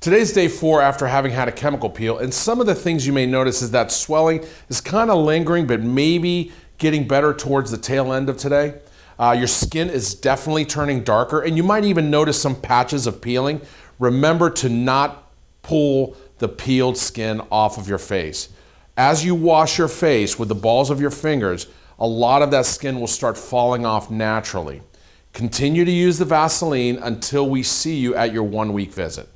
Today's day four after having had a chemical peel, and some of the things you may notice is that swelling is kind of lingering, but maybe getting better towards the tail end of today. Uh, your skin is definitely turning darker, and you might even notice some patches of peeling. Remember to not pull the peeled skin off of your face. As you wash your face with the balls of your fingers, a lot of that skin will start falling off naturally. Continue to use the Vaseline until we see you at your one week visit.